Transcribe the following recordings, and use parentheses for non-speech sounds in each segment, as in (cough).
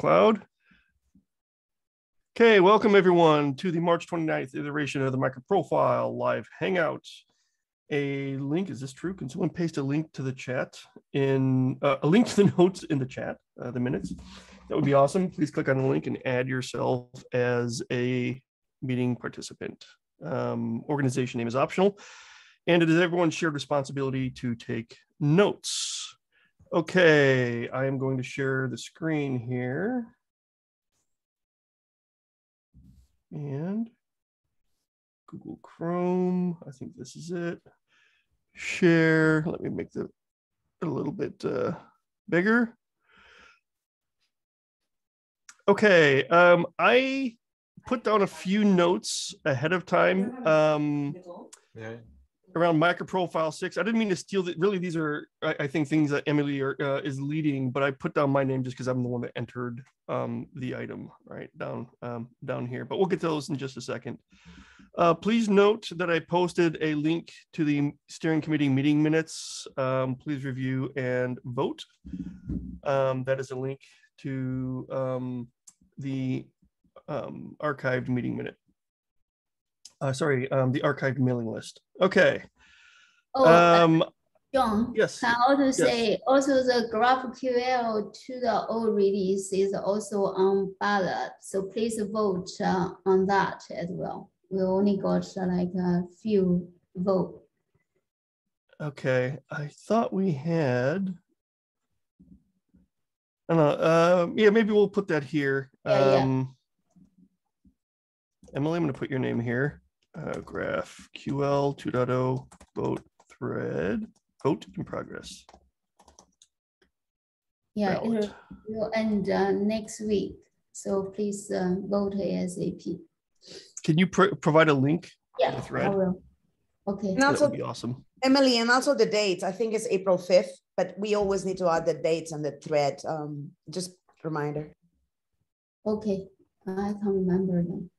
Cloud. Okay, welcome everyone to the March 29th iteration of the MicroProfile live hangout. A link, is this true? Can someone paste a link to the chat in uh, a link to the (laughs) notes in the chat, uh, the minutes? That would be awesome. Please click on the link and add yourself as a meeting participant. Um, organization name is optional. And it is everyone's shared responsibility to take notes. Okay, I am going to share the screen here. And Google Chrome, I think this is it. Share, let me make the a little bit uh, bigger. Okay, um, I put down a few notes ahead of time. Um, Yeah. Around microprofile six. I didn't mean to steal that. Really, these are I, I think things that Emily are, uh, is leading, but I put down my name just because I'm the one that entered um, the item right down um, down here. But we'll get to those in just a second. Uh, please note that I posted a link to the steering committee meeting minutes. Um, please review and vote. Um, that is a link to um, the um, archived meeting minute. Uh, sorry, the archived mailing list. Okay. Oh, Um, John, yes. I also say, also the GraphQL 2.0 release is also on ballot. So please vote uh, on that as well. We only got uh, like a few vote. Okay, I thought we had. I don't know. Uh, yeah, maybe we'll put that here. Yeah, yeah. Um, Emily, I'm going to put your name here. Uh, GraphQL 2.0 vote thread vote in progress. Yeah, Ballot. it will end uh, next week. So please uh, vote ASAP. Can you pro- provide a link? Yeah, I thread. will. Okay. And That would be awesome. Emily, and also the dates, I think it's April 5th, but we always need to add the dates on the thread. Um, just reminder. Okay, I can remember them.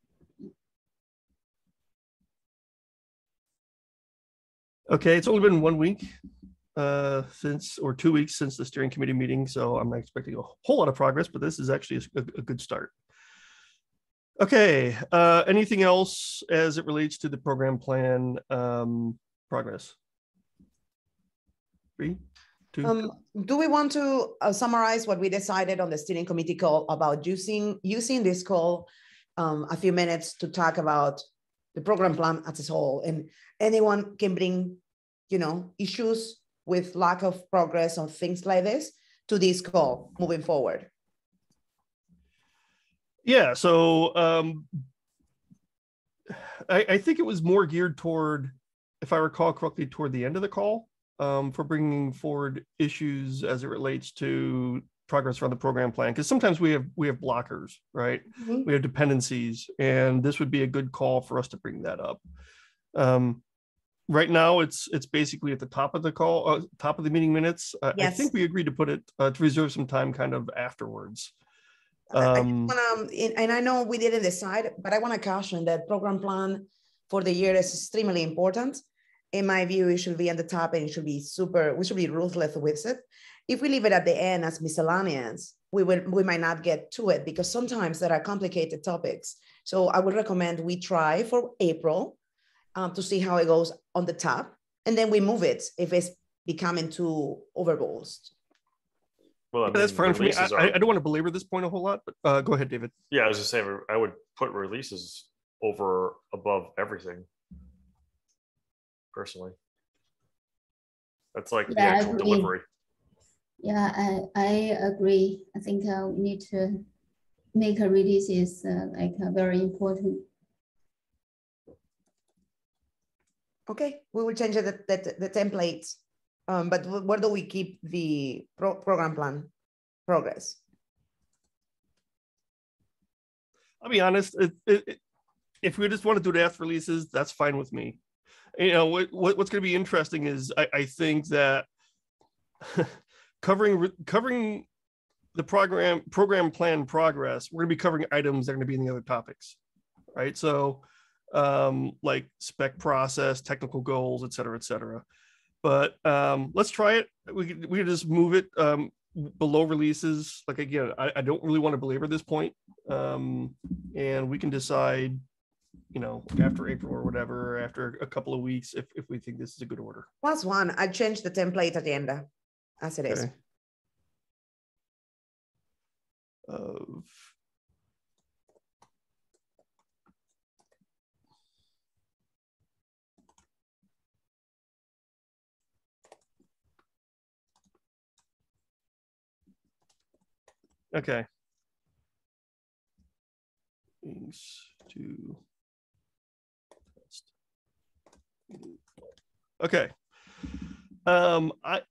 Okay, it's only been one week uh, since, or two weeks since the steering committee meeting, so I'm not expecting a whole lot of progress, but this is actually a, a good start. Okay, uh, anything else as it relates to the program plan um, progress? Three, two, Um, do we want to uh, summarize what we decided on the steering committee call about using, using this call um, a few minutes to talk about the program plan as a whole and anyone can bring, you know, issues with lack of progress on things like this to this call moving forward. Yeah, so um, I, I think it was more geared toward, if I recall correctly, toward the end of the call um, for bringing forward issues as it relates to progress around the program plan. Because sometimes we have we have blockers, right? Mhm. We have dependencies, and this would be a good call for us to bring that up. Um, right now, it's it's basically at the top of the call, uh, top of the meeting minutes. I, I think we agreed to put it uh, to reserve some time, kind of afterwards. I- I Um, wanna, and- and I know we didn't decide, but I want to caution that program plan for the year is extremely important. In my view, it should be at the top and it should be super, we should be ruthless with it. If we leave it at the end as miscellaneous, we will, we might not get to it because sometimes there are complicated topics. So I would recommend we try for April um, to see how it goes on the top, and then we move it if it's becoming too overboard. Well, I Yeah, that's fine for me. I, releases I are- I don't want to belabor this point a whole lot, but uh, go ahead, David. Yeah, I was just saying, I would put releases over above everything. Personally. That's like the Yeah, I actual delivery. Yeah, I, I agree. I think uh, we need to make a release is uh, like uh, very important. Okay, we will change the, the, the templates. Um, but where do we keep the pro- program plan progress? I'll be honest. It, it, it- if we just want to do the F releases, that's fine with me. You know what, what what's going to be interesting is I, I think that (laughs) covering covering the program program plan progress, we're going to be covering items that are going to be in the other topics, right? So, um, like spec process, technical goals, et cetera, et cetera. But um, let's try it. We we could just move it. Um, below releases, like again, I, I don't really want to belabor this point. Um, and we can decide, you know, after April or whatever, after a couple of weeks, if, if we think this is a good order. Plus one, I changed the template agenda as it is. Okay. Of. Okay. Things to. Okay. Um, I,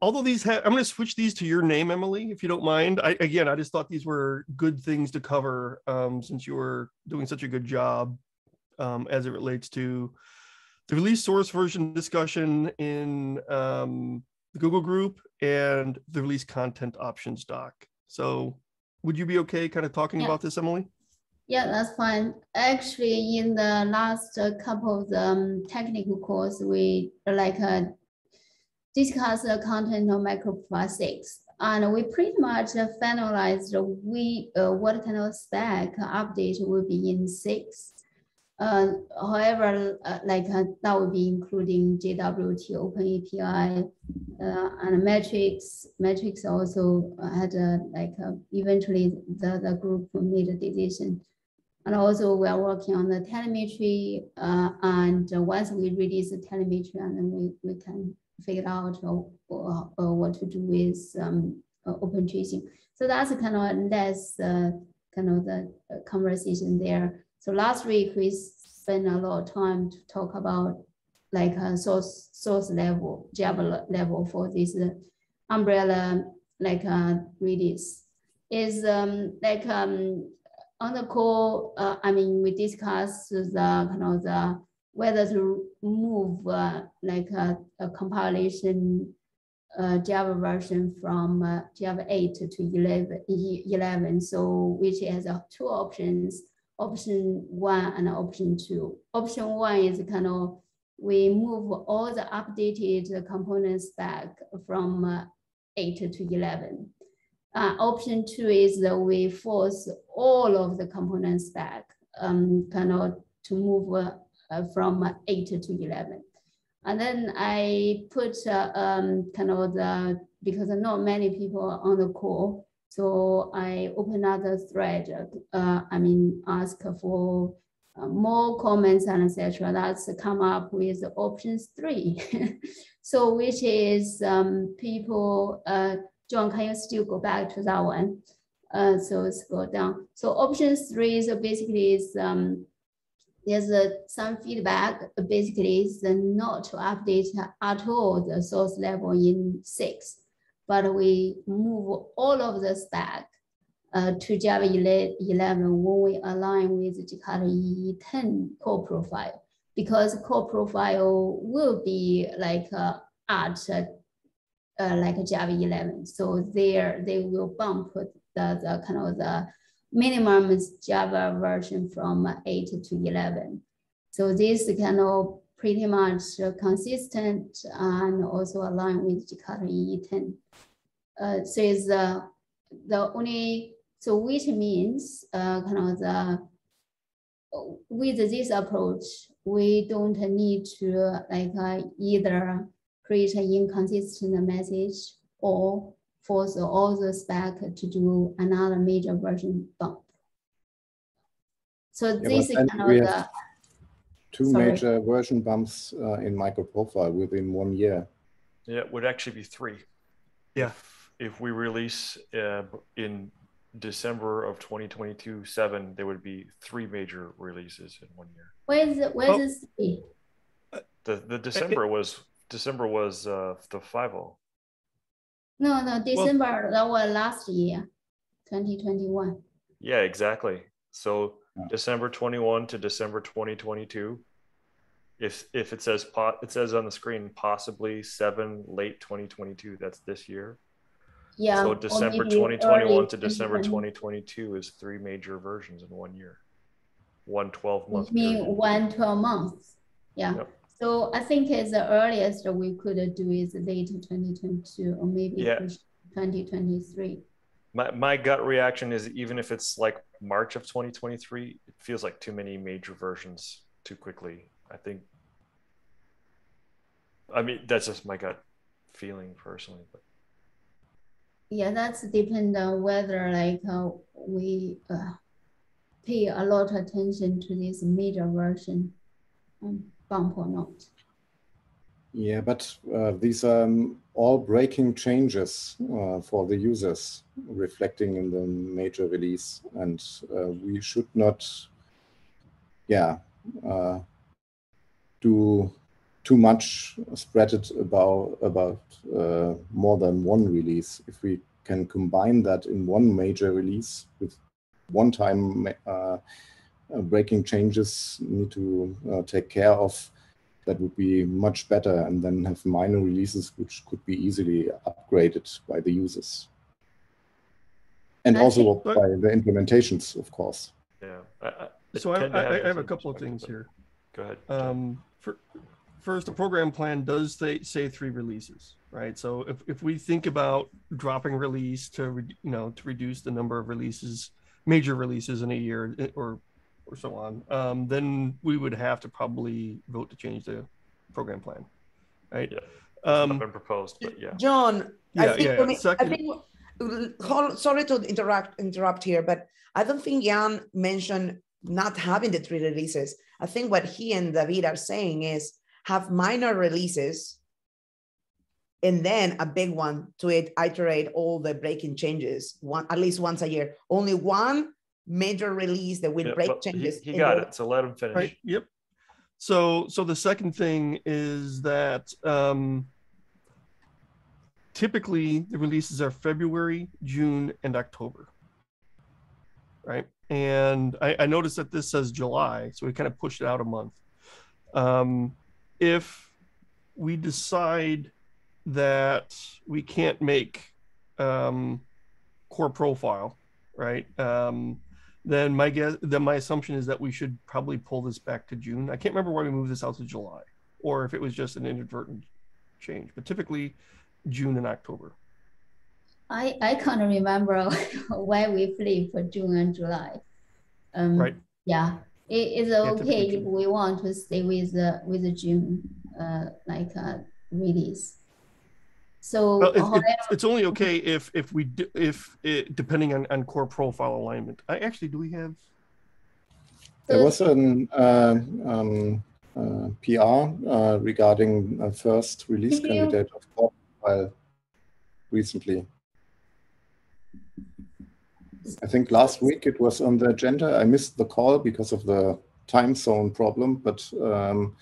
although these have, I'm going to switch these to your name, Emily, if you don't mind. I, again, I just thought these were good things to cover um, since you were doing such a good job um, as it relates to the release source version discussion in um, the Google group and the release content options doc. So would you be okay kind of talking Yeah. about this, Emily? Yeah, that's fine. Actually, in the last couple of the um, technical course, we like uh, discuss the content of six. And we pretty much finalized we uh, what kind of spec update will be in six. Uh, however, uh, like uh, that will be including JWT, Open API, uh, and metrics. Metrics also had like eventually the, the group made a decision. And also we are working on the telemetry uh, and uh, once we release the telemetry and then we, we can figure out uh, uh, uh, what to do with um, uh, open tracing. So that's kind of less uh, kind of the uh, conversation there. So last week we spent a lot of time to talk about like a source source level, Java level for this umbrella like uh, release. Is um, like um, on the call, uh, I mean, we discussed the kind of the whether to move uh, like a, a compilation uh, Java version from uh, Java 8 to 11, e- 11. So which has uh, two options, option one and option two. Option one is kind of we move all the updated components back from uh, 8 to 11. Uh, option two is that we force all of the components back, um, kind of to move uh, uh, from eight to 11. And then I put uh, um, kind of the, because not many people are on the call, so I open another thread, uh, I mean, ask for uh, more comments and etc. That's come up with options three. (laughs) so which is um, people, uh, John, can you still go back to that one? Uh, so scroll down. So option three is basically is um, there's uh, some feedback. Basically, is not to update at all the source level in six, but we move all of the stack uh, to Java 11 when we align with Jakarta EE 10 core profile because core profile will be like uh, at uh, uh, like Java 11. So there they will bump the, the kind of the minimum Java version from 8 to 11. So this kind of pretty much consistent and also aligned with Jakarta EE 10. Uh, so is the, the only, so which means uh, kind of the, with this approach, we don't need to like uh, either create an inconsistent message or force all the spec to do another major version bump. So but this is then kind of the, Two Sorry. major version bumps uh, in microprofile within one year. Yeah, it would actually be three. Yeah. If, if we release uh, in December of 2022 seven, there would be three major releases in one year. where's, the- Oh. where's the three? The the December was December was uh, the five zero. No, no, December, that was last year, 2021. Yeah, exactly. So Yeah. December 21 to December 2022. If if it says pot, it says on the screen possibly seven late 2022. That's this year. Yeah. so December 2021 to December 2022 is three major versions in one year. One 12 You month mean period. one 12 months? Yeah. Yep. So I think it's the earliest we could do is late 2022 or maybe Yeah. 2023. My, my gut reaction is even if it's like March of 2023, it feels like too many major versions too quickly. I think, I mean, that's just my gut feeling personally. But Yeah, that's depend on whether like uh, we uh, pay a lot of attention to this major version um, bump or not. Yeah, but uh, these are um, all breaking changes uh, for the users reflecting in the major release. And uh, we should not, yeah, uh, do too much spread it about, about uh, more than one release. If we can combine that in one major release with one time uh, breaking changes need to take care of, that would be much better and then have minor releases which could be easily upgraded by the users and I also think- by the implementations of course yeah. I, I, So I, I, I have a couple of things here. Go ahead. Um, for, first, the program plan does say, say three releases, right? So if, if we think about dropping release to, re- you know, to reduce the number of releases, major releases in a year eh, or, or so on, um, then we would have to probably vote to change the program plan, right? Yeah. It's not Um, been proposed, but yeah. John, I Yeah, think, yeah, for me- I second- think, hold, sorry to interrupt, interrupt here, but I don't think Jan mentioned not having the three releases. I think what he and David are saying is have minor releases and then a big one to it, iterate all the breaking changes one at least once a year. Only one major release that will Yeah, break but he, changes. he got then- it. So let him finish. Right. Yep. So so the second thing is that um, typically the releases are February, June, and October. Right. And I, I noticed that this says July, so we kind of pushed it out a month. Um, if we decide that we can't make um, core profile, right? Um, then my guess then my assumption is that we should probably pull this back to June. I can't remember why we moved this out to July or if it was just an inadvertent change, but typically June and October. I, I can't remember (laughs) why we flip for June and July. Um, Right. Yeah, it is okay if we want to stay with the with the June, uh, like uh, release. So Well, it's, however, it's, it's only okay if if we d- if it depending on, on core profile alignment. I actually do we have there was an uh, um, uh, pr uh, regarding a first release Can you- candidate of core profile recently I think last week it was on the agenda. I missed the call because of the time zone problem, but um,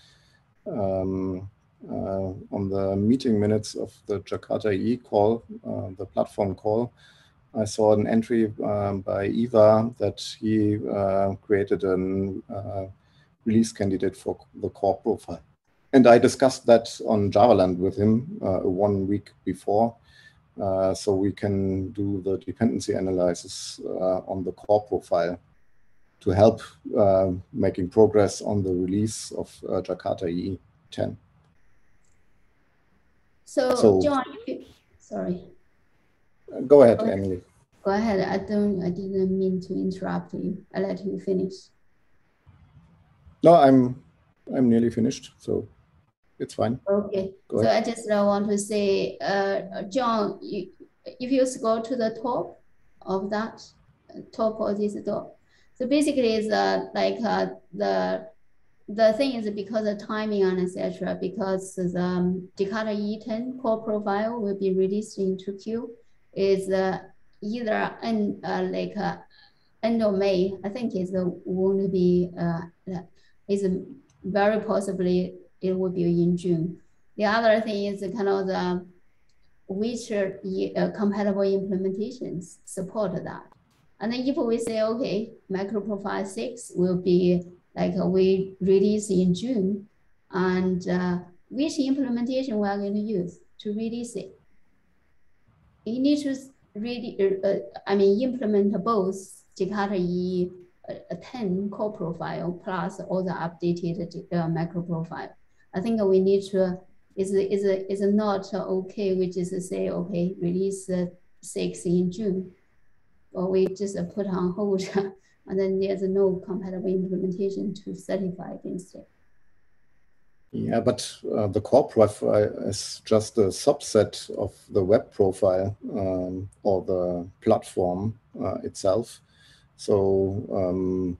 um, uh, on the meeting minutes of the Jakarta E call, uh, the platform call, I saw an entry um, by Ivar that he uh, created a uh, release candidate for the core profile. And I discussed that on Javaland with him uh, one week before. Uh, so we can do the dependency analysis on the core profile to help making progress on the release of Jakarta EE 10. So, so- John, you, sorry, Uh, Go ahead. Emily. go ahead. I don't, I didn't mean to interrupt you. I let you finish. No, I'm I'm nearly finished, so it's fine. Okay, Go so I just uh, want to say, uh, John, you, if you scroll to the top of that, top of this door, so basically it's uh, like uh, the the thing is because of timing and etc. Because the um, Jakarta E10 core profile will be released in 2Q, is uh, either in uh, like uh, end of May. I think it's uh, won't be uh, is very possibly it will be in June. The other thing is kind of the which are, uh, compatible implementations support that. And then if we say, okay, microprofile six will be like uh, we release in June, and uh, which implementation we are going to use to release it. You need to really, uh, uh, I mean, implement both Jakarta E uh, 10 core profile plus all the updated uh, micro profile. I think we need to is is is not okay. We just say okay, release six in June, or we just put on hold, (laughs) and then there's a no compatible implementation to certify against it. Yeah, but uh, the core profile is just a subset of the web profile um, or the platform uh, itself. So um,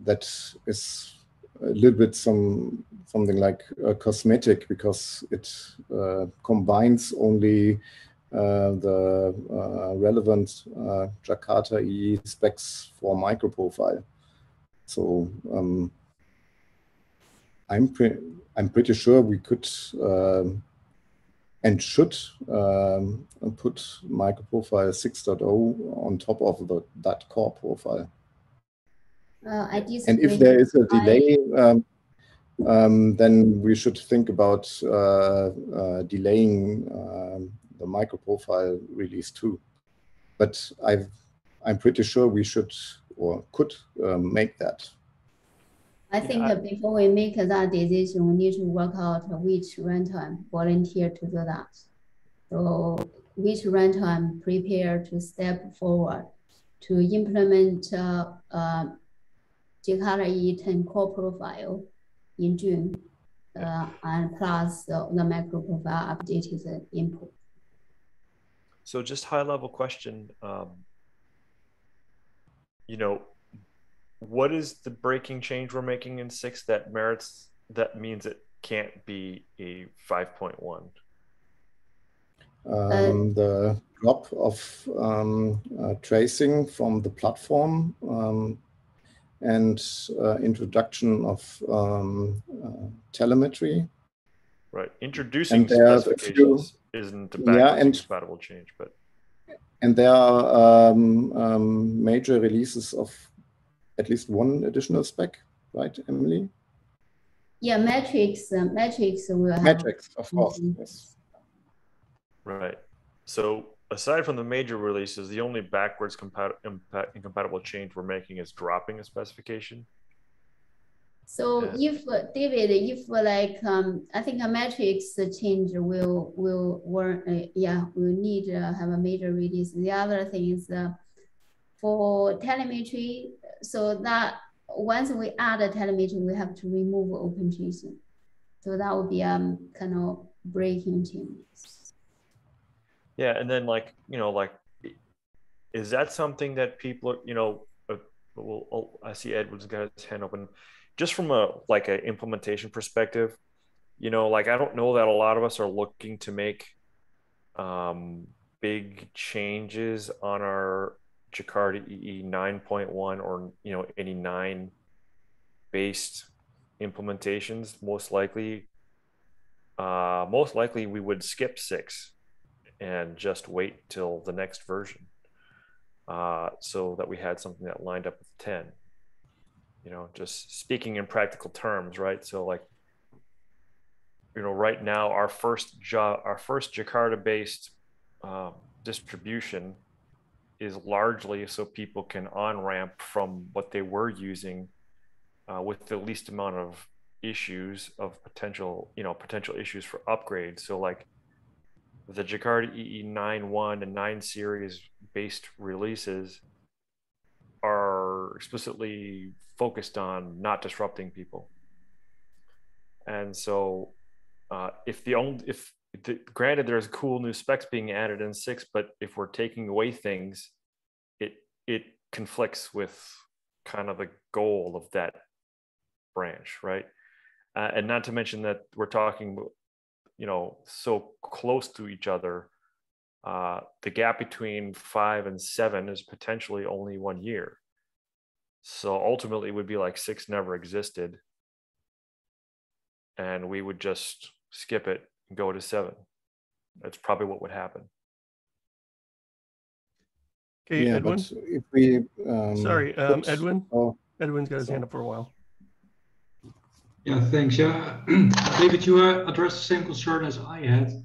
that is a little bit some something like a cosmetic because it uh, combines only uh, the uh, relevant uh, Jakarta EE specs for microprofile. So um, I'm pre I'm pretty sure we could um, and should um, put microprofile 6.0 on top of the, that core profile. Uh, and if there is a delay, um, um, then we should think about uh, uh, delaying the microprofile release too. But i I'm pretty sure we should or could um, make that. I think yeah. before we make that decision, we need to work out which runtime volunteer to do that. So which runtime prepare to step forward to implement uh, uh, Jakarta E10 core profile in June uh, and plus uh, the micro profile updated input. So just high level question, um, you know, what is the breaking change we're making in six that merits that means it can't be a 5.1 um, the drop of um, uh, tracing from the platform um, and uh, introduction of um, uh, telemetry. Right. Introducing specifications few, isn't a backwards yeah, and, compatible change but and there are um, um, major releases of at least one additional spec, right, Emily? Yeah, metrics. Uh, metrics will have. Metrics, of course. Mm -hmm. Yes. Right. So aside from the major releases, the only backwards compatible, incompatible change we're making is dropping a specification. So yeah. if uh, David, if uh, like um, I think a metrics change will will work. Uh, yeah, we'll need to have a major release. The other thing is uh, for telemetry, so that once we add a telemetry, we have to remove open tracing. So that would be um kind of breaking changes. Yeah, and then like you know like, is that something that people you know, uh, well, oh, I see Edward's got his hand open. Just from a like an implementation perspective, you know, like I don't know that a lot of us are looking to make um, big changes on our Jakarta EE 9.1 or you know any nine based implementations, most likely, uh, most likely we would skip six and just wait till the next version, uh, so that we had something that lined up with ten. You know, just speaking in practical terms, right? So like, you know, right now our first job, our first Jakarta based um, distribution is largely so people can on ramp from what they were using uh, with the least amount of issues of potential, you know, potential issues for upgrades. So like the Jakarta EE 9.1 and 9 series based releases are explicitly focused on not disrupting people. And so uh, if the only if the, granted there's cool new specs being added in six but if we're taking away things it it conflicts with kind of the goal of that branch right uh, and not to mention that we're talking you know so close to each other uh, the gap between five and seven is potentially only one year so ultimately it would be like six never existed and we would just skip it and go to seven. That's probably what would happen. Okay, yeah, Edwin. But if we um, sorry, um, Edwin. Oh, Edwin's got his so. hand up for a while. Yeah, thanks. Yeah, (clears throat) David, you uh, addressed the same concern as I had.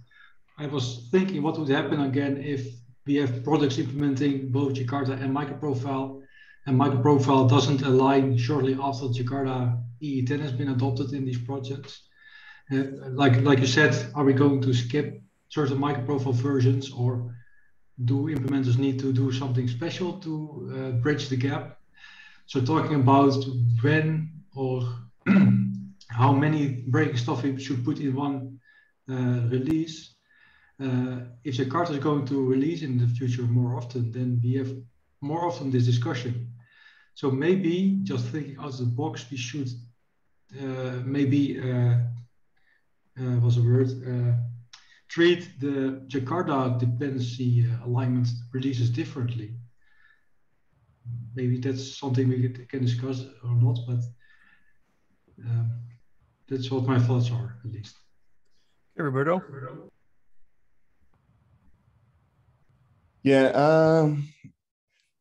I was thinking what would happen again if we have products implementing both Jakarta and microprofile, and microprofile doesn't align shortly after Jakarta EE10 has been adopted in these projects Uh, like like you said, are we going to skip certain microprofile versions, or do implementers need to do something special to uh, bridge the gap? So talking about when or (clears throat) how many breaking stuff we should put in one uh, release. Uh, if Jakarta is going to release in the future more often, then we have more often this discussion. So maybe just thinking out of the box, we should uh, maybe uh, uh, was a word uh, treat the Jakarta dependency alignment releases differently. Maybe that's something we can discuss or not, but um, that's what my thoughts are, at least. Hey, Roberto. Yeah, um,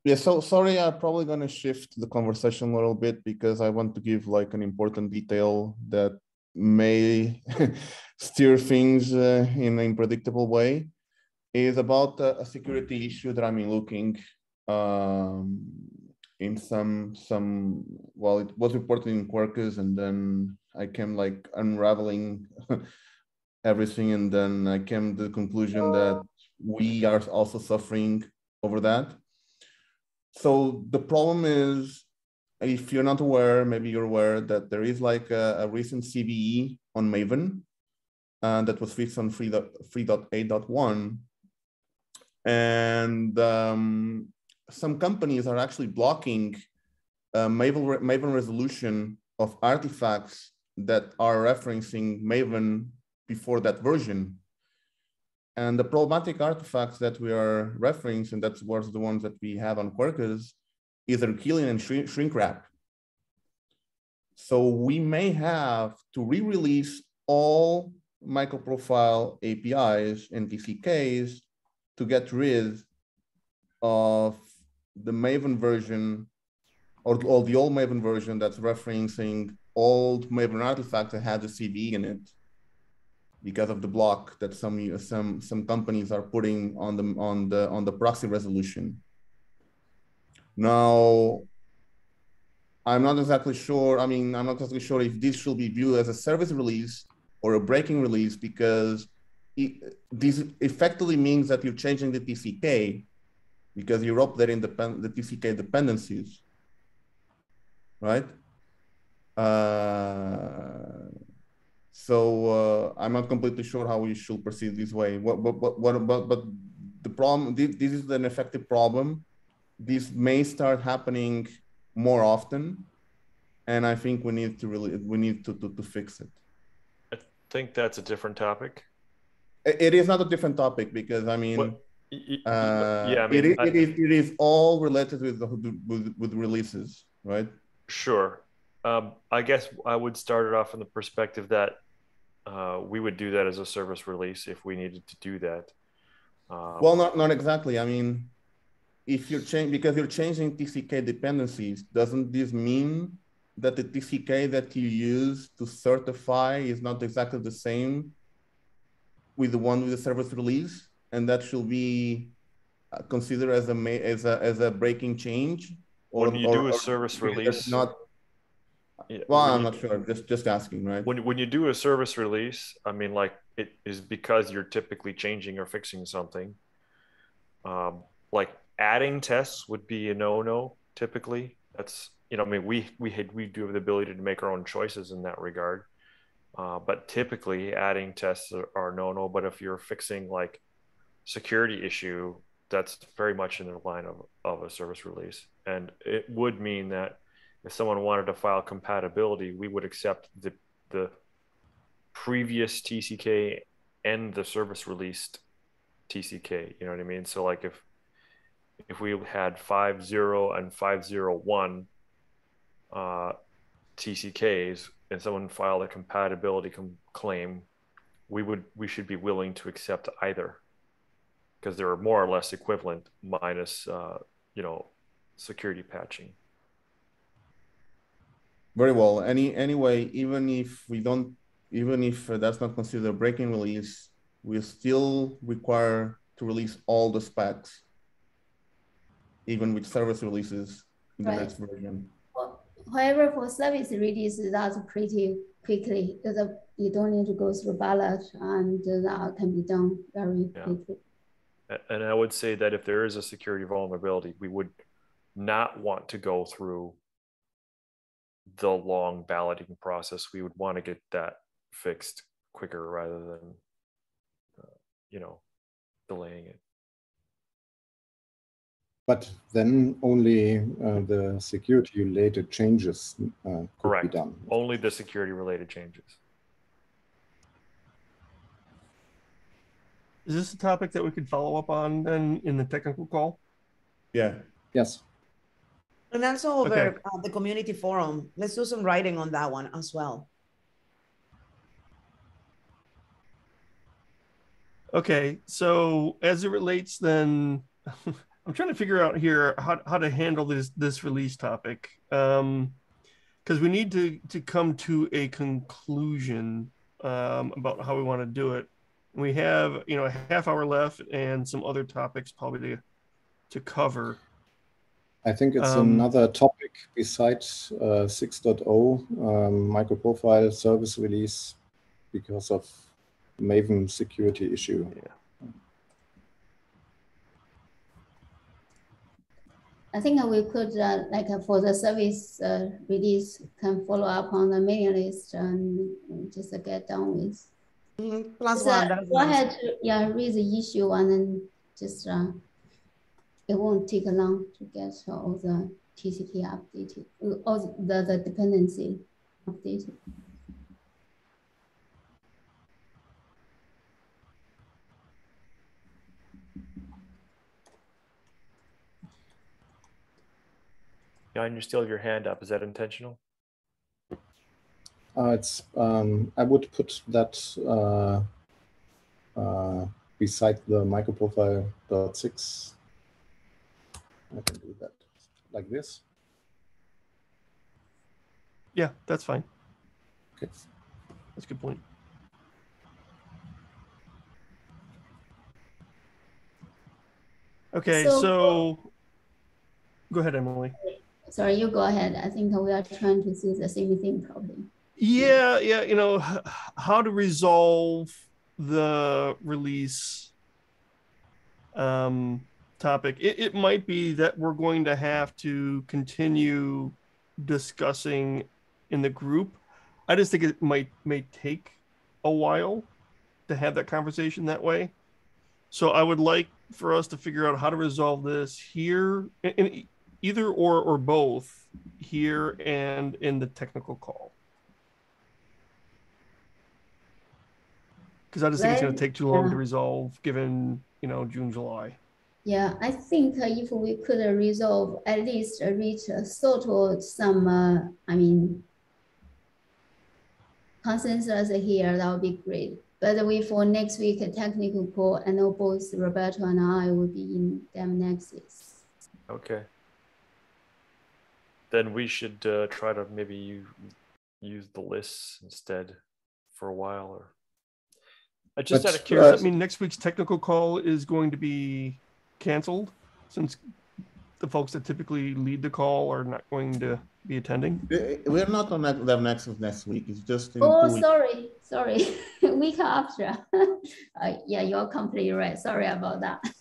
yeah. So sorry, I'm probably gonna shift the conversation a little bit because I want to give like an important detail that may (laughs) steer things uh, in an unpredictable way. Is about a, a security issue that I'm looking um, in some some well it was reported in Quarkus and then I came like unraveling (laughs) everything and then I came to the conclusion that we are also suffering over that. So the problem is if you're not aware, maybe you're aware that there is like a, a recent CVE on Maven uh, that was fixed on 3.8.1 and um, some companies are actually blocking uh, Maven, Maven resolution of artifacts that are referencing Maven before that version. And the problematic artifacts that we are referencing, and that's was the ones that we have on Quarkus, is Arquillian and shrink, ShrinkWrap. So we may have to re-release all microprofile APIs and TCKs to get rid of the Maven version or, or the old Maven version that's referencing old Maven artifacts that had the CVE in it because of the block that some some some companies are putting on the on the on the proxy resolution. Now, I'm not exactly sure. I mean, I'm not exactly sure if this should be viewed as a service release or a breaking release because it, this effectively means that you're changing the TCK because you're updating the, the TCK dependencies, right? Uh, so uh, I'm not completely sure how we should proceed this way. What, what, what, what but, but the problem, this, this is an effective problem. This may start happening more often. And I think we need to really, we need to, to, to fix it. I think that's a different topic. It, is not a different topic because I mean, What- y- y- uh, yeah, I mean, it, I- it, is, it is all related with, the, with, with releases, right? Sure. Um, I guess I would start it off from the perspective that uh, we would do that as a service release if we needed to do that. Um, Well, not not exactly. I mean, if you're changing because you're changing TCK dependencies, doesn't this mean that the TCK that you use to certify is not exactly the same with the one with the service release, and that should be uh, considered as a as a as a breaking change? Or, when you do a service release, not well, I'm not sure. Just just asking, right? when when you do a service release, I mean, like it is because you're typically changing or fixing something. Um, like adding tests would be a no-no typically. That's you know, I mean, we we had we do have the ability to make our own choices in that regard. Uh, but typically, adding tests are, are no-no. But if you're fixing like security issue, that's very much in the line of, of a service release, and it would mean that if someone wanted to file compatibility, we would accept the the previous TCK and the service released TCK. You know what I mean? So like if if we had five zero and five zero one uh, TCKs and someone filed a compatibility com- claim, we would we should be willing to accept either because they're more or less equivalent minus uh, you know security patching. Very well. Any anyway, even if we don't, even if uh, that's not considered a breaking release, we still require to release all the specs, even with service releases in the Right. next version. However, for service releases, that's pretty quickly. The, you don't need to go through ballot and that can be done very Yeah. quickly. And I would say that if there is a security vulnerability, we would not want to go through the long balloting process. We would want to get that fixed quicker rather than, uh, you know, delaying it. But then only uh, the security related changes uh, could be Correct. done. Only the security related changes. Is this a topic that we could follow up on then in the technical call? Yeah. Yes. And also over Okay. uh, the community forum, let's do some writing on that one as well. Okay, so as it relates then, (laughs) I'm trying to figure out here how, how to handle this this release topic. Um, because we need to to come to a conclusion um, about how we want to do it. We have you know a half hour left and some other topics probably to to cover. I think it's Um, another topic besides uh, 6.0 um, microprofile service release because of Maven security issue. Yeah. I think we could, uh, like uh, for the service uh, release, can follow up on the mailing list and just get done with. Mhm, Plus Just, one. that's Go ahead, to- yeah, raise the issue and then just, uh, it won't take long to get all the TCK updated, all the, the dependency updated. Yeah, and you still have your hand up. Is that intentional? Uh, it's um, I would put that uh, uh, beside the microprofile dot six. I can do that like this. Yeah, that's fine. Okay. That's a good point. Okay, So- so go ahead, Emily. Sorry, you go ahead. I think we are trying to see the same thing probably. Yeah, yeah, you know, how to resolve the release um, topic. It, it might be that we're going to have to continue discussing in the group. I just think it might may take a while to have that conversation that way. So I would like for us to figure out how to resolve this here, in, either or or both here and in the technical call. because I just think it's going to take too long to resolve, given you know June, July. Yeah, I think uh, if we could uh, resolve, at least uh, reach a sort of some, uh, I mean, consensus here, that would be great. But we, for next week, a technical call, I know both Roberto and I will be in Devnexus. Okay. Then we should uh, try to maybe use the lists instead for a while, or I just But, out of uh, Does curiosity. that mean next week's technical call is going to be canceled since the folks that typically lead the call are not going to be attending? We're not on that that next next week. It's just in Oh, two weeks. sorry, sorry, (laughs) week after. (laughs) Uh, yeah, you're completely right. Sorry about that. (laughs)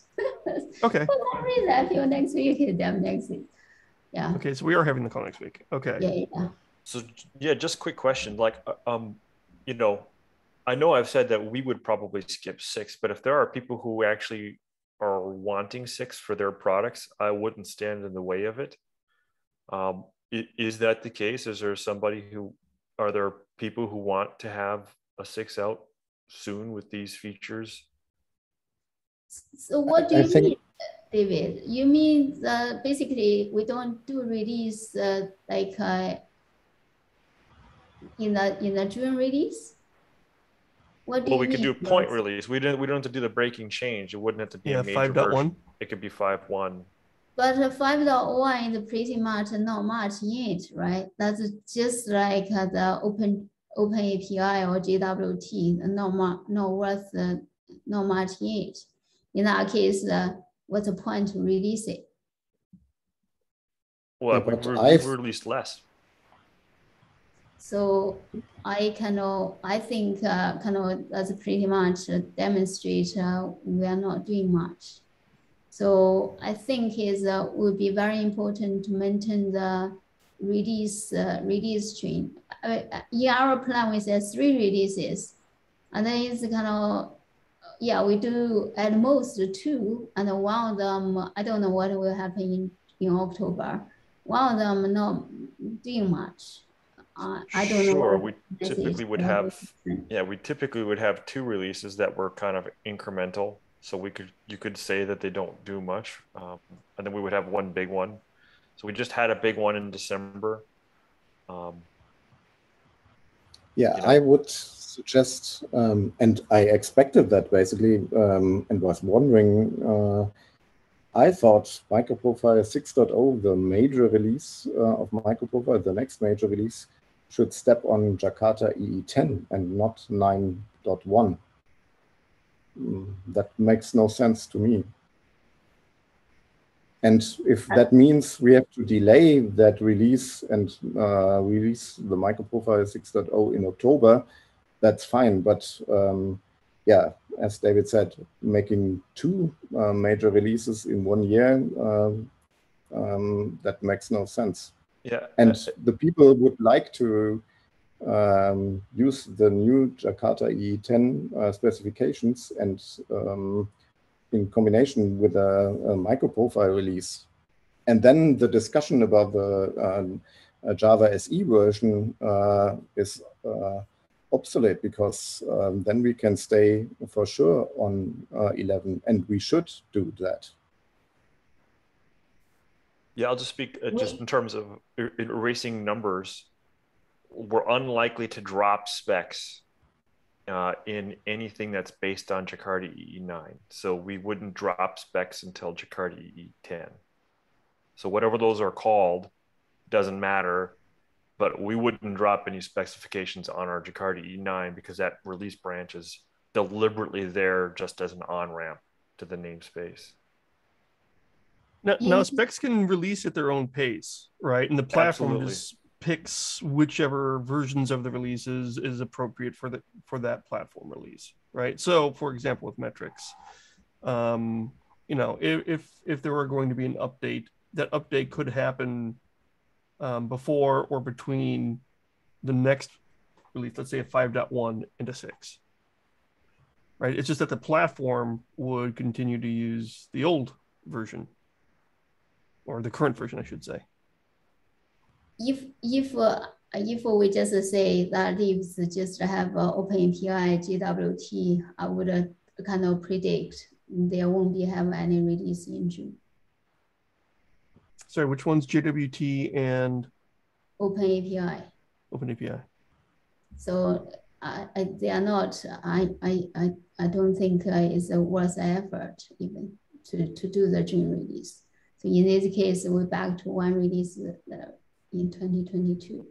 Okay. For that reason, I feel next week is Devnexus. Yeah, Okay. So we are having the call next week. Okay. yeah, yeah. So yeah, just quick question. Like, uh, um, you know, I know I've said that we would probably skip six, but if there are people who actually are wanting six for their products, I wouldn't stand in the way of it. Um, is that the case? Is there somebody who, are there people who want to have a six out soon with these features? So what do you think- mean, David? You mean that basically we don't do release uh, like uh, in the in the June release? What do Well, you we could do mean? point release. We didn't, we don't have to do the breaking change. It wouldn't have to be Yeah. a major Five dot version. one. It could be five one. But uh, 5.1 is pretty much not much in it, right? That's just like uh, the open open API or JWT, not much, not worth, uh, not much in it. In that case, uh, what's the point to release it? Well, Yeah, we, but I've- we released less. So I kind of, I think uh, kind of that's pretty much uh, demonstrate uh, we are not doing much. So I think is uh, would be very important to maintain the release uh, release chain. Uh, in our plan, we said three releases, and then it's kind of yeah, we do at most two, and one of them I don't know what will happen in in October. One of them not doing much. Uh, I don't know. Sure, we typically would have, yeah, we typically would have two releases that were kind of incremental. So we could, you could say that they don't do much. Um, and then we would have one big one. So we just had a big one in December. Um, Yeah, you know? I would suggest, um, and I expected that basically, um, and was wondering. Uh, I thought MicroProfile 6.0, the major release uh, of MicroProfile, the next major release, should step on Jakarta EE10 and not 9.1. Mm, That makes no sense to me. And if that means we have to delay that release and uh, release the microprofile 6.0 in October, that's fine. But um, yeah, as David said, making two uh, major releases in one year, um, um, that makes no sense. Yeah. And the people would like to um, use the new Jakarta E10 uh, specifications and um, in combination with a, a microprofile release. And then the discussion about the um, uh, Java SE version uh, is uh, obsolete because um, then we can stay for sure on uh, 11 and we should do that. Yeah, I'll just speak uh, just in terms of er- erasing numbers. We're unlikely to drop specs uh, in anything that's based on Jakarta EE9. So we wouldn't drop specs until Jakarta EE10. So whatever those are called doesn't matter, but we wouldn't drop any specifications on our Jakarta E9 because that release branch is deliberately there just as an on ramp to the namespace. Now, now specs can release at their own pace, right? And the platform Absolutely. just picks whichever versions of the releases is appropriate for the for that platform release, right? So, for example, with metrics, um, you know, if if, if there were going to be an update, that update could happen um, before or between the next release, let's say a 5.1 into 6. Right? It's just that the platform would continue to use the old version or the current version, I should say. If if uh, if we just say that leaves just have uh, open API JWT, I would uh, kind of predict there won't be have any release in June. Sorry, which one's JWT and Open API. OpenAPI? So I, I, they are not, I, I, I, I don't think uh, it's a worth effort even to, to do the June release. So in this case, we're back to one release in 2022.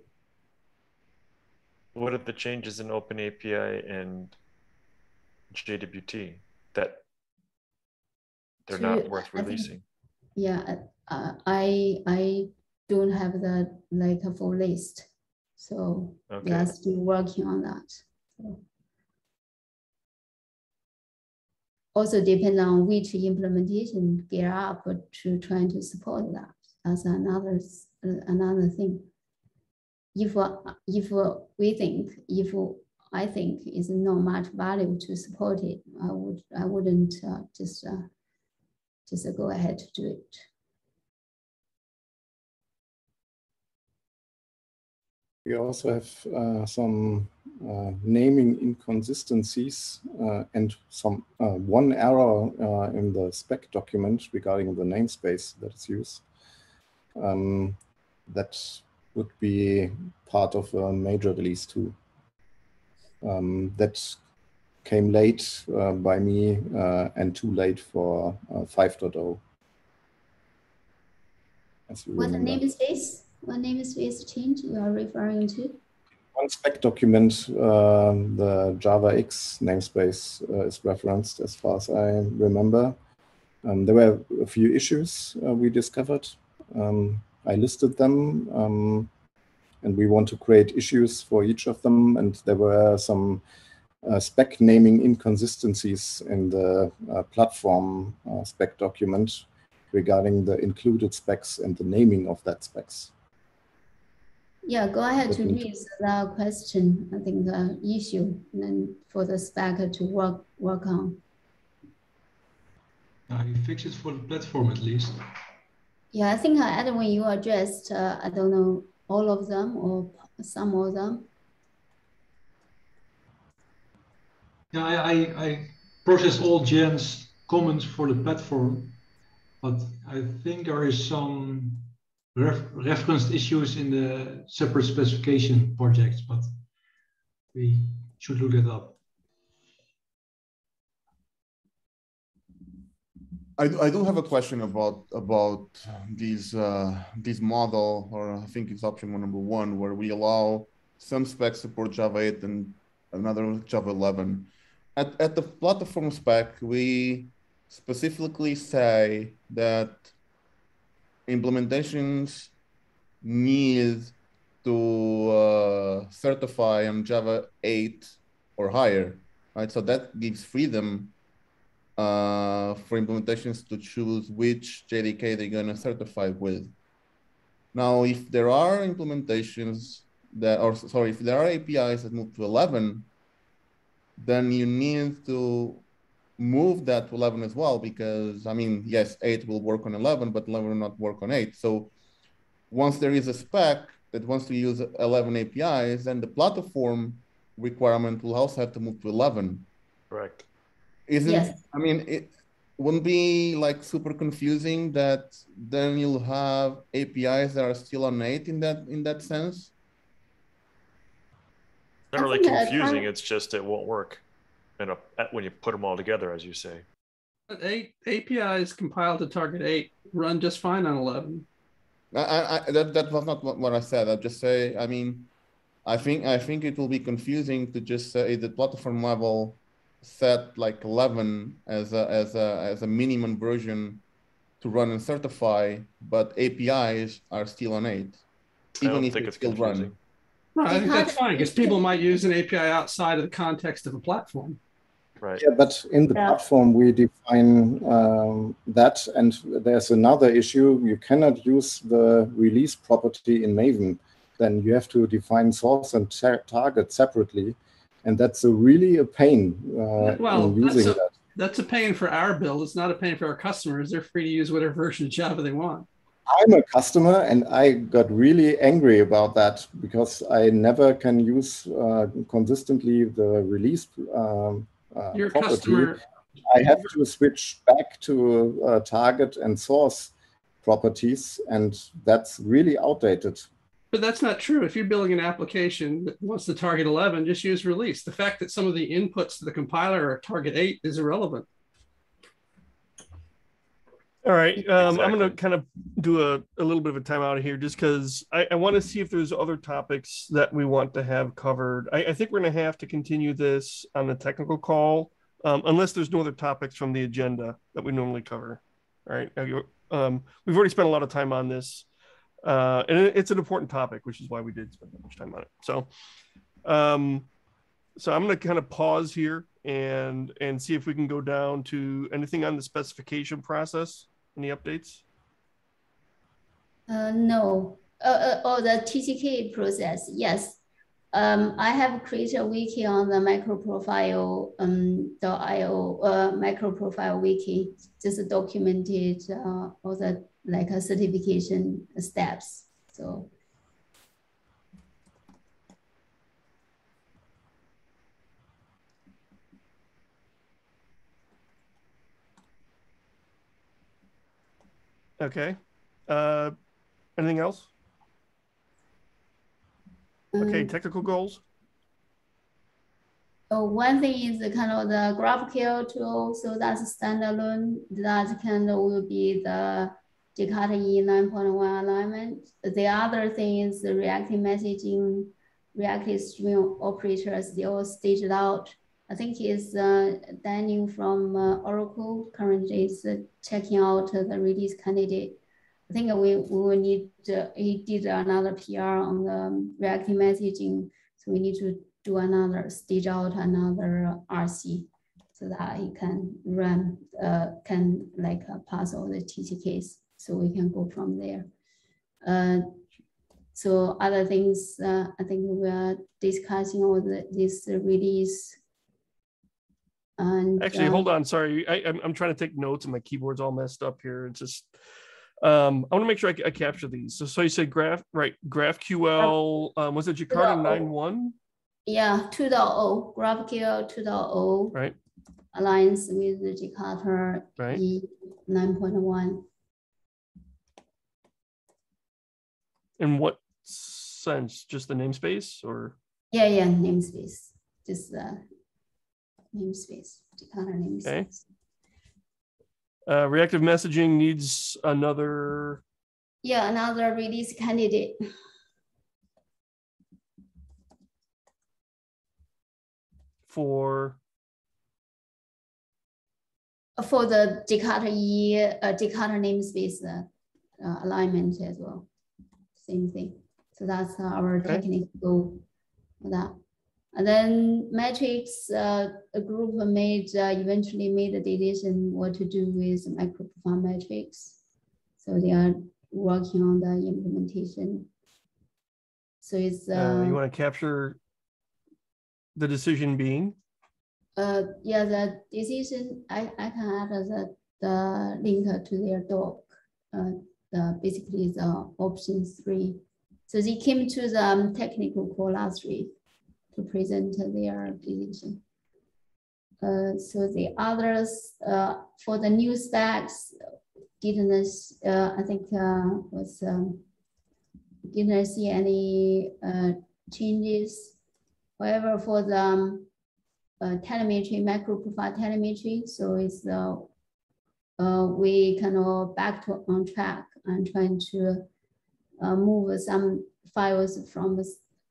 What are the changes in OpenAPI and JWT that they're To- not worth I think- releasing? Yeah, uh, I, I don't have the like a full list. So we are still working on that. So. Also depend on which implementation gear up to trying to support that. That's another, uh, another thing. If, uh, if we think, if I think is not much value to support it, I would, I wouldn't uh, just, uh, just go ahead to do it. We also have uh, some uh, naming inconsistencies uh, and some uh, one error uh, in the spec document regarding the namespace that is used. Um, that would be part of a major release too. Um, that came late uh, by me uh, and too late for uh, 5.0. As you What remember. namespace, what namespace change you are referring to? one spec document, uh, the javax namespace uh, is referenced as far as I remember. Um, there were a few issues uh, we discovered. Um, I listed them. Um, and we want to create issues for each of them. And there were some uh, spec naming inconsistencies in the uh, platform uh, spec document regarding the included specs and the naming of that specs. Yeah, go ahead to raise the question. I think the issue and then for the spec to work work on. Uh, you fix it for the platform at least. Yeah, I think uh, Edwin, you addressed, uh, I don't know, all of them or some of them. Yeah, I, I, I processed all Jen's comments for the platform, but I think there is some ref referenced issues in the separate specification projects, but we should look it up. I, I do have a question about about these uh, these model, or I think it's option one number one, where we allow some specs support Java 8 and another Java 11. At, at the platform spec, we specifically say that implementations need to uh, certify on Java 8 or higher, right? So that gives freedom uh, for implementations to choose which JDK they're going to certify with. Now, if there are implementations that, or sorry, if there are APIs that move to 11, then you need to move that to 11 as well, because I mean, yes, 8 will work on 11, but 11 will not work on 8. So once there is a spec that wants to use 11 APIs, then the platform requirement will also have to move to 11. Correct. Isn't yes. I mean it wouldn't be like super confusing that then you'll have APIs that are still on eight in that in that sense? Not really confusing. It's just it won't work, and when you put them all together, as you say. Eight APIs compiled to target eight run just fine on eleven. I, I, that that was not what I said. I just say. I mean, I think I think it will be confusing to just say the platform level set like 11 as a, as a, as a minimum version to run and certify, but APIs are still on eight, even if it's still running. No, I think that's fine because people might use an API outside of the context of a platform. Right. Yeah, but in the yeah. platform we define um, that, and there's another issue. You cannot use the release property in Maven. Then you have to define source and tar target separately and that's a really a pain uh, well, using that's a, that. That's a pain for our build. It's not a pain for our customers. They're free to use whatever version of Java they want. I'm a customer, and I got really angry about that because I never can use uh, consistently the release um, uh, Your property. Customer, I have to switch back to uh, target and source properties, and that's really outdated. But that's not true. If you're building an application that wants to target 11, just use release. The fact that some of the inputs to the compiler are target 8 is irrelevant. All right. Um, exactly. I'm going to kind of do a, a little bit of a timeout here just because I, I want to see if there's other topics that we want to have covered. I, I think we're going to have to continue this on the technical call um, unless there's no other topics from the agenda that we normally cover. All right. Um, we've already spent a lot of time on this uh, and it's an important topic, which is why we did spend that much time on it. So, um, so I'm going to kind of pause here and and see if we can go down to anything on the specification process. Any updates? Uh, no. Uh, uh, oh, the TCK process. Yes. Um, I have created a wiki on the microprofile um, .io uh, microprofile wiki, just documented uh, all the like a certification steps. So. Okay. Uh, anything else? Okay, um, technical goals. Oh, one thing is the kind of the GraphQL tool. So that's standalone. That kind of will be the Jakarta E 9.1 alignment. The other thing is the reactive messaging, reactive stream operators, they all staged out. I think it's uh, Daniel from uh, Oracle currently is uh, checking out the release candidate I think we, we will need, to, he did another PR on the reactive messaging. So we need to do another stage out another RC so that he can run, uh, can like uh, pass all the TCKs. So we can go from there. Uh, so other things, uh, I think we are discussing all the, this release. And Actually, um, hold on. Sorry, I, I'm, I'm trying to take notes and my keyboard's all messed up here. It's just, um, I want to make sure I, I capture these. So, so you said graph, right? GraphQL, um, was it Jakarta GraphQL. 9.1? Yeah, 2.0, GraphQL 2.0 Right, alliance with the Jakarta right. E 9.1. In what sense? Just the namespace or? Yeah, yeah, namespace, just the namespace, namespace. Uh, reactive messaging needs another, Yeah, another release candidate. for, For the Jakarta E, uh, Jakarta namespace uh, uh, alignment as well. Same thing. So that's our Okay. technical goal for that. And then metrics, uh, a group made, uh, eventually made a decision what to do with microprofile metrics. So they are working on the implementation. So it's, uh, you uh, want to capture the decision being? uh, yeah, the decision, I, I can add the, the link to their doc. Uh, the, basically the option three. So they came to the um, technical call last week to present their decision. Uh, so the others, uh, for the new stacks, didn't, uh, I think, uh, was, um, didn't see any, uh, changes. However, for the, um, uh, telemetry, MicroProfile telemetry. So it's we kind of back to on track and trying to move some files from the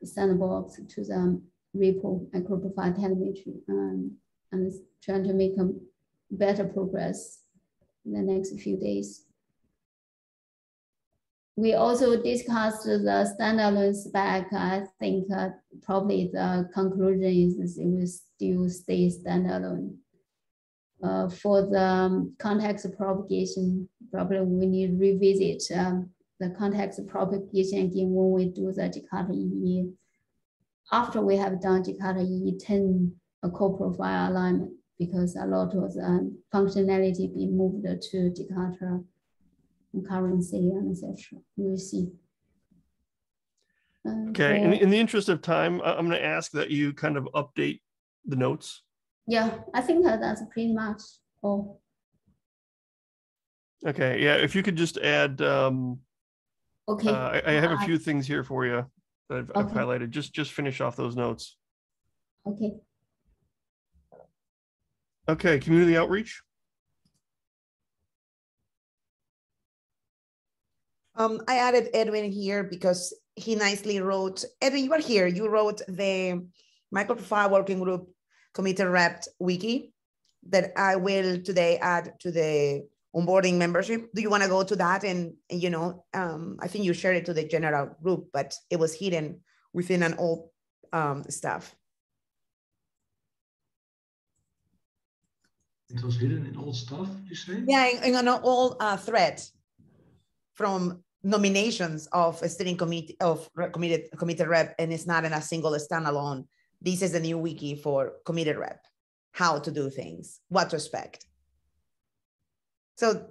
sandbox to the repo profile telemetry um, and trying to make a better progress in the next few days. We also discussed the standalone spec. I think uh, probably the conclusion is it will still stay standalone. Uh, for the um, context propagation, probably we need to revisit um, the context propagation again when we do the Jakarta EE. After we have done Jakarta EE 10 a Core Profile alignment, because a lot of the um, functionality be moved to Jakarta Concurrency and etc. You see. Okay, in, in the interest of time, I'm going to ask that you kind of update the notes. Yeah, I think that that's pretty much all. Okay, yeah, if you could just add, um, Okay. uh, I, I have a Uh, few things here for you that I've, I've highlighted. Just, just finish off those notes. Okay. Okay, community outreach. Um, I added Edwin here because he nicely wrote, Edwin, you are here. You wrote the microprofile working group committee rep wiki that I will today add to the onboarding membership. Do you want to go to that? And, and, you know, um, I think you shared it to the general group, but it was hidden within an old um, stuff. It was hidden in old stuff, you say? Yeah, in, in an old uh, thread from nominations of a steering committee of committed committed rep, and it's not in a single standalone. This is the new wiki for committed rep, how to do things, what to expect. So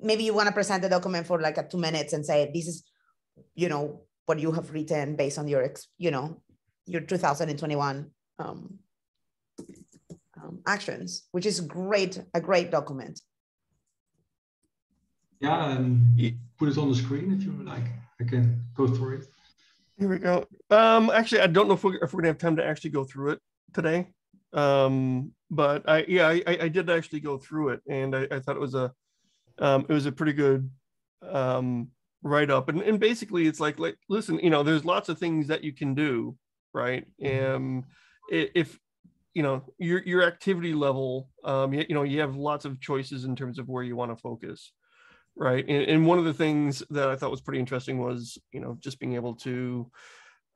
maybe you want to present the document for like a two minutes and say this is, you know, what you have written based on your, ex, you know, your 2021 um, um, actions, which is great, a great document. Yeah, and put it on the screen if you would like. I can go through it. Here we go. Um, actually, I don't know if we're, if we're gonna have time to actually go through it today. Um, but I, yeah, I, I did actually go through it and I, I thought it was a, um, it was a pretty good, um, write up. And, and basically it's like, like, listen, you know, there's lots of things that you can do, right? Um, i- if, you know, your, your activity level, um, you, you know, you have lots of choices in terms of where you want to focus right? And, and one of the things that I thought was pretty interesting was, you know, just being able to,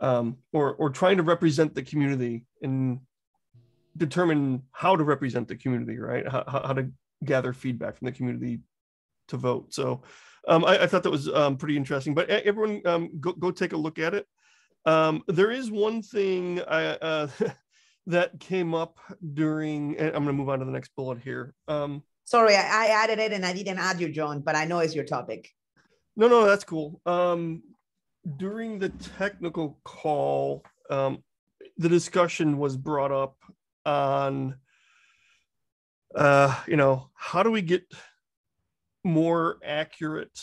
um, or or trying to represent the community and determine how to represent the community, right? How, how to gather feedback from the community to vote. So um, I, I, thought that was um, pretty interesting. But everyone, um, go go take a look at it. Um, there is one thing I, uh, (laughs) that came up during. I'm going to move on to the next bullet here. Um, Sorry, I, I, added it and I didn't add you, John, but I know it's your topic. No, no, that's cool. Um, during the technical call, um, the discussion was brought up on, uh, you know, how do we get more accurate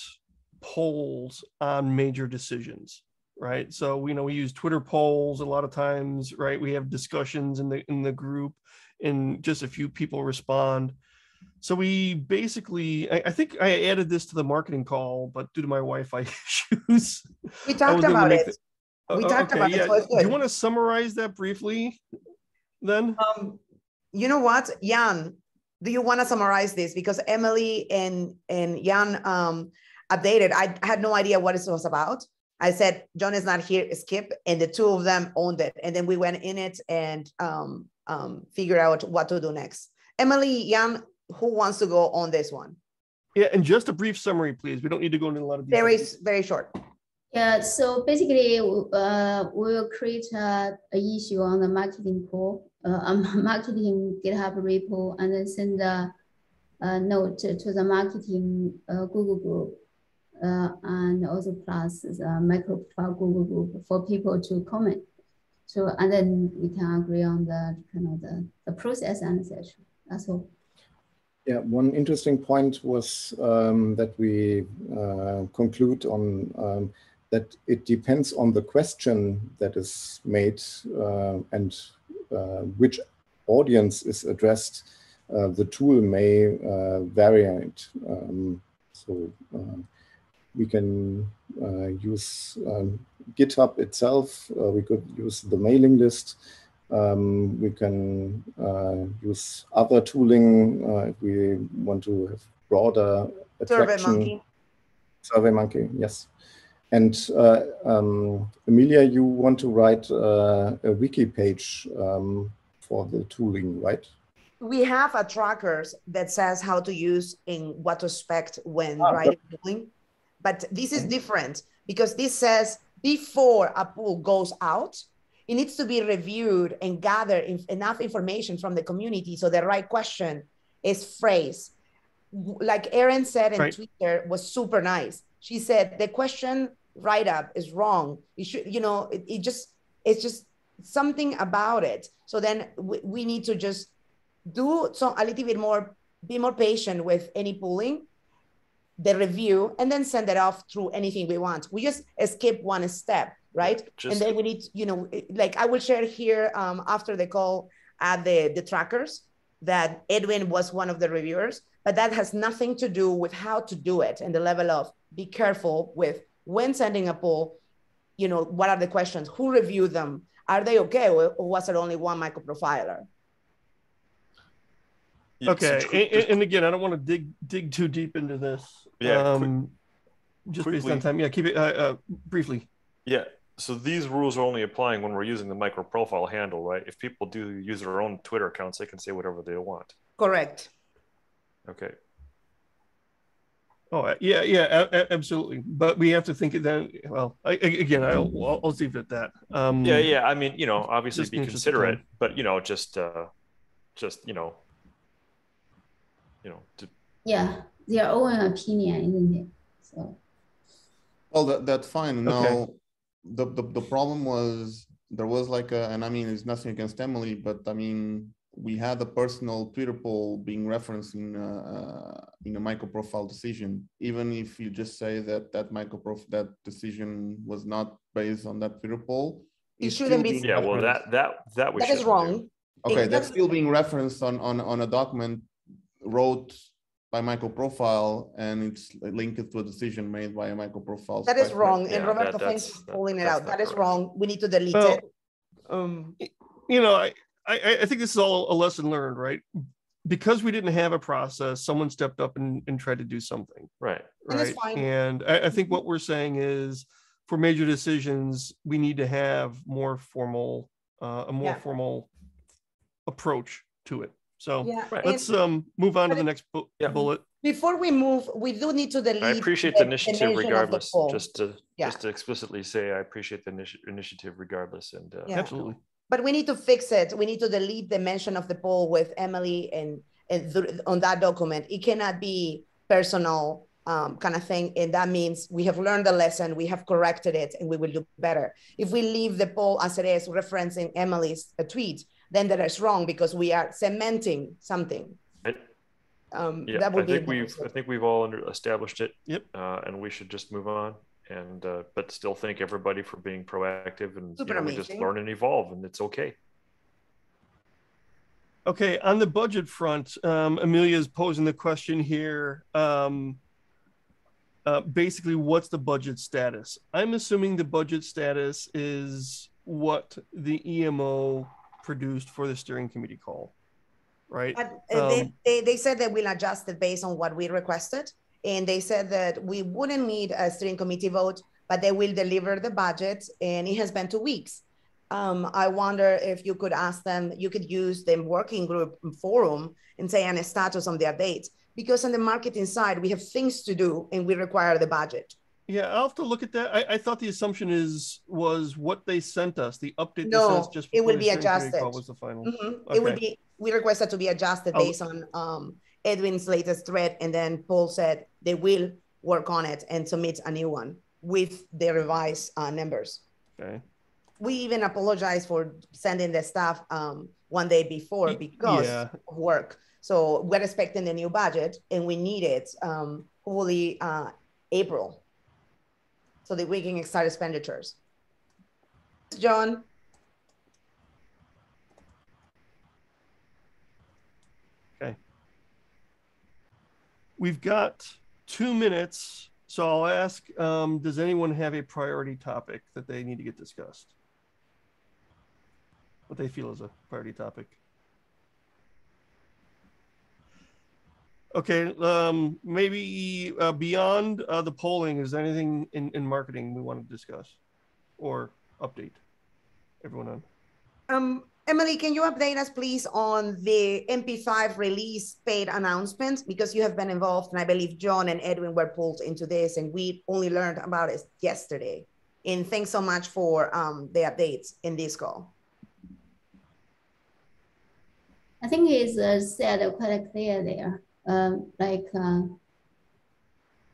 polls on major decisions? right? So we know we use twitter polls a lot of times right? We have discussions in the in the group and just a few people respond. So we basically I, I think i added this to the marketing call but due to my wi-fi (laughs) issues we talked about it. the, we uh, talked okay, about yeah. it do you want to summarize that briefly then um you know what jan do you want to summarize this because emily and and jan um updated i had no idea what it was about I said, John is not here, skip. And the two of them owned it. And then we went in it and um, um, figured out what to do next. Emily, Jan, who wants to go on this one? Yeah, and just a brief summary, please. We don't need to go into a lot of detail. Very, very short. Yeah, so basically, uh, we'll create a, a, issue on the marketing pool, uh, a (laughs) marketing GitHub repo, and then send a, a note to the marketing uh, Google group uh, and also plus the micro Google group for people to comment. So, and then we can agree on the kind of the, the process and such. That's all. Yeah, one interesting point was um, that we uh, conclude on um, that it depends on the question that is made uh, and which audience is addressed. Uh, the tool may uh, vary. Um, so uh, we can uh, use um, GitHub itself. Uh, we could use the mailing list. Um, we can uh, use other tooling uh, if we want to have broader attraction. SurveyMonkey. SurveyMonkey, yes. And uh, um, Amelia, you want to write uh, a wiki page um, for the tooling, right? we have a tracker that says how to use in what to expect when ah, writing tooling. But this is different because this says before a pool goes out, it needs to be reviewed and gather enough information from the community so the right question is phrased. Like Erin said in right. Twitter was super nice. She said the question write up is wrong. You should, you know, it, it just it's just something about it. So then we, we need to just do so a little bit more, be more patient with any pooling the review and then send it off through anything we want. We just skip one step, right? Just, and then we need, you know, like I will share here um, after the call at the, the trackers that Edwin was one of the reviewers, but that has nothing to do with how to do it and the level of be careful with when sending a poll, you know, what are the questions, who reviewed them, are they okay, or was it only one microprofiler? Okay, and, and, again, I don't want to dig dig too deep into this. Yeah, um, quick, just quickly. based on time. Yeah, keep it uh, uh, briefly. Yeah. So these rules are only applying when we're using the micro profile handle, right? If people do use their own Twitter accounts, they can say whatever they want. Correct. Okay. Oh yeah, yeah, absolutely. But we have to think it then. Well, I, again, I'll, I'll, I'll leave it at that. Um, yeah, yeah. I mean, you know, obviously be considerate, but you know, just, uh, just you know, you know to yeah their own opinion isn't it so well that, that's fine now okay. the, the the problem was there was like a and i mean it's nothing against emily but i mean we had a personal twitter poll being referenced in uh, in a micro profile decision even if you just say that that micro prof that decision was not based on that twitter poll it shouldn't be yeah well that that that that is wrong do. okay that's still being referenced on on on a document wrote by micro profile and it's linked to a decision made by a micro profile. That is wrong. And yeah, Roberto that, is pulling it out. That is wrong. We need to delete well, it. Um, you know, I, I, I think this is all a lesson learned, right? because we didn't have a process, someone stepped up and, and tried to do something. Right. And Right. fine. And I, I think what we're saying is for major decisions, we need to have more formal, uh, a more Yeah. formal approach to it. So Yeah. Right. let's um move on to the next bu- Yeah. bullet. Before we move, we do need to delete. I appreciate the mention initiative of the regardless, just to, Yeah. just to explicitly say, I appreciate the initi- initiative regardless and. uh, Yeah. Absolutely. But we need to fix it. We need to delete the mention of the poll with Emily and, and th- on that document. It cannot be personal um, kind of thing. And that means we have learned the lesson, we have corrected it, and we will do better. If we leave the poll as it is, referencing Emily's uh, tweet, then that is wrong because we are cementing something. I- Um, Yeah, that I think we've, I think we've all under, established it. Yep. Uh, and we should just move on and, uh, but still thank everybody for being proactive and, you know, we just learn and evolve and it's okay. Okay, on the budget front, um, Amelia is posing the question here. Um, uh, basically, what's the budget status? I'm assuming the budget status is what the EMO produced for the steering committee call, right? But uh, they, Um, they, they said they will adjust it based on what we requested. And they said that we wouldn't need a steering committee vote, but they will deliver the budget. And it has been two weeks. Um, I wonder if you could ask them, you could use the working group forum and say on a status on the update. Because on the marketing side, we have things to do and we require the budget. Yeah, I'll have to look at that. I, I thought the assumption is was what they sent us, the update No, just it will be steering committee call adjusted. was the final. Mhm. It would be, we requested to be adjusted Oh. based on um, Edwin's latest thread, and then Paul said they will work on it and submit a new one with the revised uh, numbers. Okay. We even apologize for sending the staff um, one day before because yeah. of work. So we're expecting the new budget, and we need it um, hopefully uh, April, so that we can start expenditures. John, We've got two minutes, so I'll ask, um, does anyone have a priority topic that they need to get discussed? What they feel is a priority topic? Okay, um, maybe uh, beyond uh, the polling, is there anything in, in marketing we want to discuss or update everyone on? Um, Emily, can you update us, please, on the MP5 release paid announcement? Because you have been involved, and I believe John and Edwin were pulled into this, and we only learned about it yesterday. And thanks so much for um, the updates in this call. I think it's uh, said quite clear there. Um, like, uh,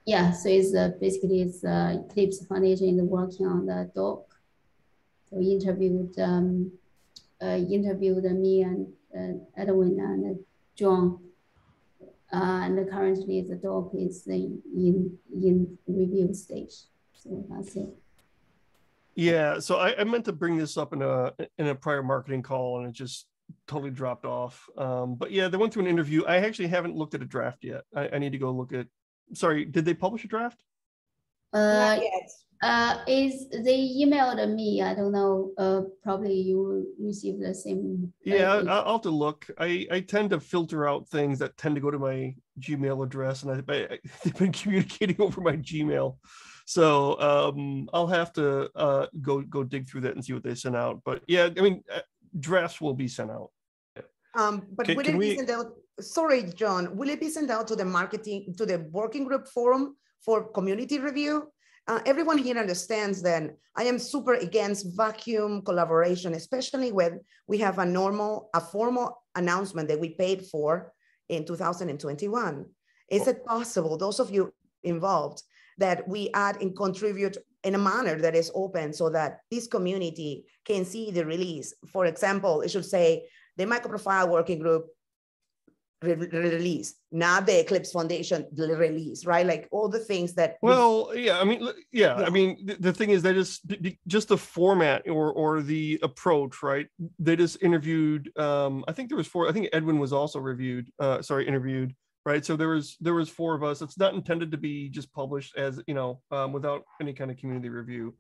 yeah, so it's uh, basically it's uh, Eclipse Foundation is working on the doc. So we interviewed um, uh, interviewed me and uh, Edwin and John. Uh, and currently the doc is in in review stage. So that's it. Yeah, so I, I meant to bring this up in a in a prior marketing call and it just totally dropped off. Um, but yeah, they went through an interview. I actually haven't looked at a draft yet. I, I need to go look at. Sorry, did they publish a draft? Uh, Not yet. Uh, is they emailed me? I don't know. Uh, probably you received the same. Yeah, I'll have to look. I, I tend to filter out things that tend to go to my Gmail address, and I, I (laughs) they've been communicating (laughs) over my Gmail, so um, I'll have to uh, go go dig through that and see what they sent out. But yeah, I mean, uh, drafts will be sent out. Um, but Can- will can it be sent out? Sorry, John. Will it be sent out to the marketing to the working group forum for community review? Uh, everyone here understands that I am super against vacuum collaboration, especially when we have a normal, a formal announcement that we paid for in 2021. Is it possible, those of you involved, that we add and contribute in a manner that is open so that this community can see the release? For example, it should say the microprofile working group re- release, not the Eclipse Foundation release, right? Like all the things that. we- Well, yeah, I mean, yeah, Yeah. I mean, the, the thing is, they just b- b- just the format or or the approach, right? They just interviewed. Um, I think there was four. I think Edwin was also reviewed. Uh, sorry, interviewed. Right. So there was there was four of us. It's not intended to be just published as you know um, without any kind of community review.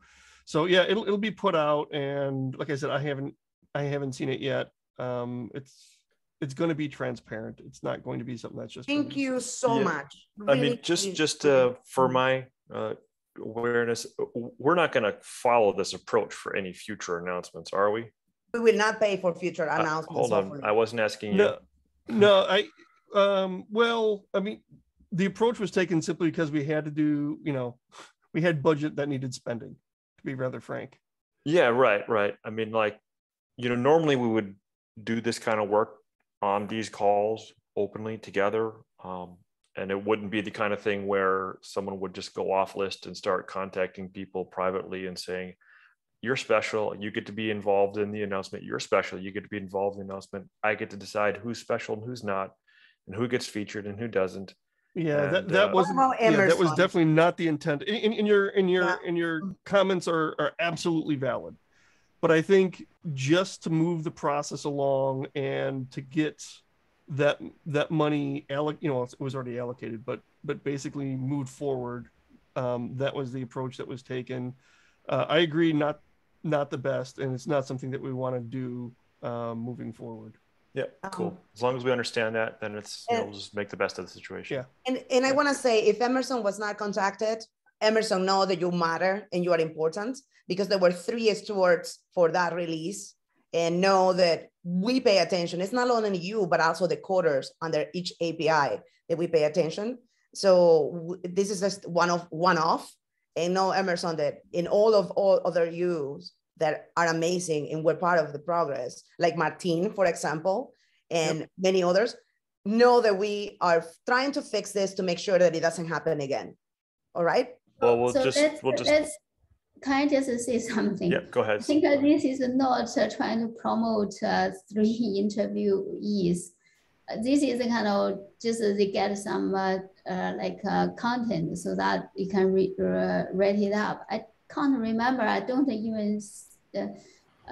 So yeah, it'll it'll be put out, and like I said, I haven't I haven't seen it yet. Um, it's it's going to be transparent. It's not going to be something that's just. Thank you so Yeah. much. I mean, just just uh, for my uh, awareness, we're not going to follow this approach for any future announcements, are we? We will not pay for future Uh, announcements. hold on, hopefully. I wasn't asking you. No, no, I, um, well, I mean, the approach was taken simply because we had to do, you know, we had budget that needed spending, to be rather frank. Yeah, right, right. I mean, like, you know, normally we would do this kind of work on these calls openly together. Um, and it wouldn't be the kind of thing where someone would just go off list and start contacting people privately and saying, you're special. You get to be involved in the announcement. You're special. You get to be involved in the announcement. I get to decide who's special and who's not, and who gets featured and who doesn't. Yeah, that, And, that uh, wasn't, yeah, that was definitely not the intent. In, in, in your, in your, Yeah. in your comments are, are absolutely valid. But I think just to move the process along and to get that, that money alloc, you know, it was already allocated, but, but basically moved forward. Um, that was the approach that was taken. Uh, I agree, not, not the best, and it's not something that we want to do, um, moving forward. Yeah, cool. Um, As long as we understand that, then it's, you know, we'll just make the best of the situation. Yeah. And, and I want to say, if Emerson was not contacted, Emerson know that you matter and you are important because there were three stewards for that release and know that we pay attention. It's not only you, but also the coders under each API that we pay attention. So this is just one of one off and know Emerson that in all of all other U's that are amazing and we're part of the progress, like Martin, for example, and many others, know that we are trying to fix this to make sure that it doesn't happen again. All right? Well, we'll So just, let's- we'll just, let's- Can I just say (laughs) something? yeah, go ahead. I think uh, this is not uh, trying to promote uh, three interviewees. Uh, This is a kind of just they get some uh, uh, like uh, content so that you can re- rate it up. I can't remember. I don't even uh,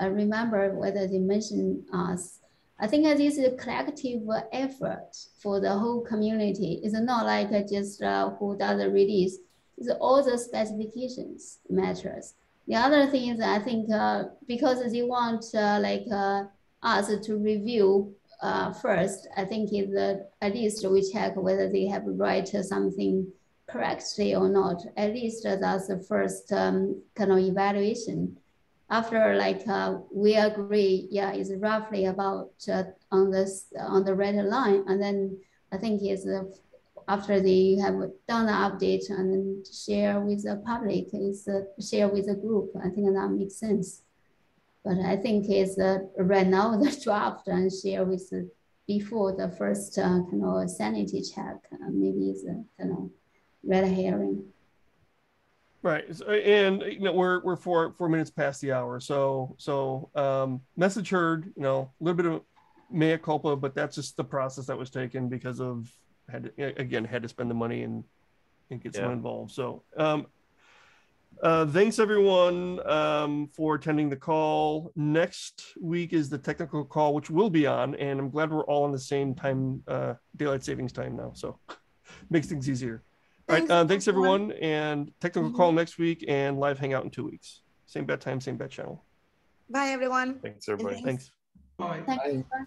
uh, remember whether they mentioned us. I think this is a collective effort for the whole community. It's not like just uh, who does the release. It's all the specifications matters. The other thing is, I think uh, because they want uh, like uh, us to review uh, first, I think is at least we check whether they have write something correctly or not. At least that's the first um, kind of evaluation. After like uh, we agree, yeah, it's roughly about uh, on this on the red line, and then I think it's uh, after they have done the update and share with the public, is uh, share with the group. I think that makes sense. But I think it's uh, right now the (laughs) draft and share with the, before the first uh, kind of sanity check. Uh, maybe it's a kind of red herring. Right, and you know we're we're four four minutes past the hour, so so um, message heard. You know, a little bit of mea culpa, but that's just the process that was taken because of had to, again had to spend the money and and get someone involved. So um, uh, thanks everyone um, for attending the call. Next week is the technical call, which will be on, and I'm glad we're all on the same time uh, daylight savings time now, so (laughs) makes things easier. All right, Thanks, uh, thanks everyone. everyone, and technical Mhm. call next week and live hangout in two weeks. Same bat time, same bat channel. Bye, everyone. Thanks, everybody. Thanks. Thanks. Bye. Thank. Bye.